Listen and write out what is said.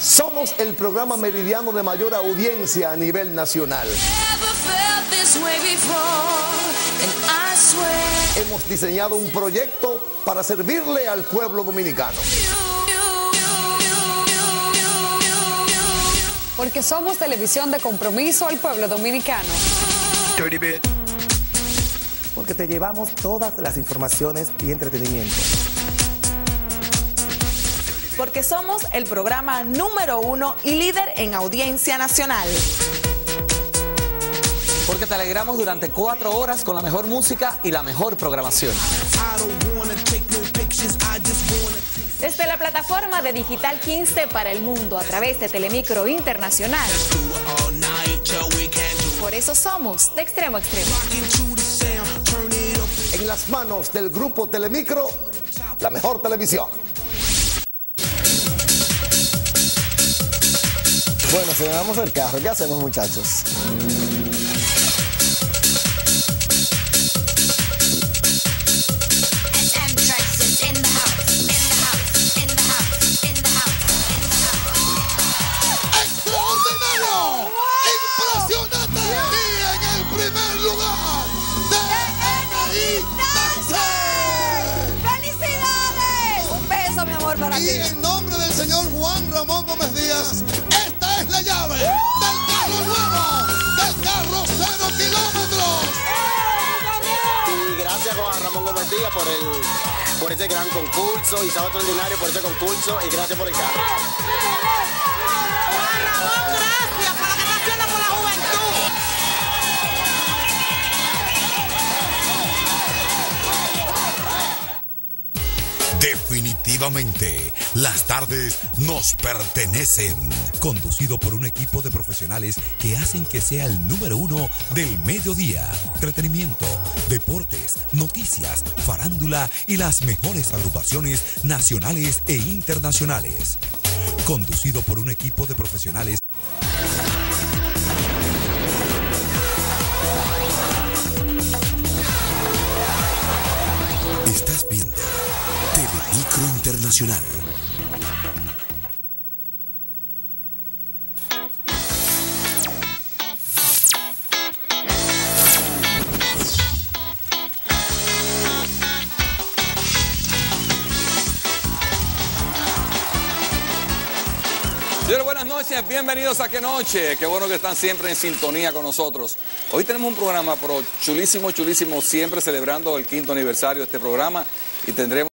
Somos el programa meridiano de mayor audiencia a nivel nacional. Hemos diseñado un proyecto para servirle al pueblo dominicano. Porque somos televisión de compromiso al pueblo dominicano. Porque te llevamos todas las informaciones y entretenimiento. Porque somos el programa número uno y líder en audiencia nacional. Porque te alegramos durante cuatro horas con la mejor música y la mejor programación. Desde la plataforma de Digital 15 para el mundo a través de Telemicro Internacional. Por eso somos de extremo a extremo. En las manos del grupo Telemicro, la mejor televisión. Bueno, si vamos al carro, ¿qué hacemos muchachos? ¡Impresionante! Y en el primer lugar, DNI Dancer. ¡Felicidades! Un beso, mi amor, para Y ti. en nombre del señor Juan Ramón Gómez Díaz, es la llave del carro nuevo, del carro cero kilómetros. Y gracias Juan Ramón Gómez Díaz por, el, por ese gran concurso y Sábado Extraordinario por ese concurso y gracias por el carro. gracias por lo que está haciendo por la juventud. Definitivamente, las tardes nos pertenecen. Conducido por un equipo de profesionales que hacen que sea el número uno del mediodía. Entretenimiento, deportes, noticias, farándula y las mejores agrupaciones nacionales e internacionales. Conducido por un equipo de profesionales. Estás viendo Telemicro Internacional. Bienvenidos a Qué Noche. Qué bueno que están siempre en sintonía con nosotros. Hoy tenemos un programa pero chulísimo, chulísimo, siempre celebrando el quinto aniversario de este programa y tendremos